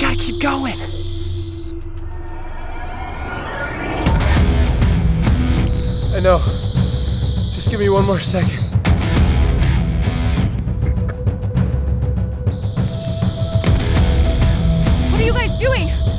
gotta keep going. I know. Just give me one more second. What are you guys doing?